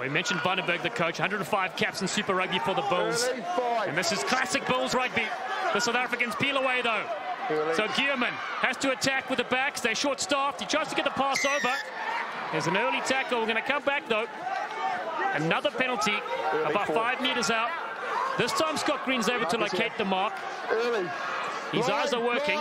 We mentioned Bundaberg, the coach, 105 caps in Super Rugby for the Bulls. And this is classic Bulls rugby. The South Africans peel away, though. So Gearman has to attack with the backs. They're short-staffed. He tries to get the pass over. There's an early tackle. We're going to come back, though. Another penalty, about five metres out. This time Scott Green's able to locate the mark. His eyes are working.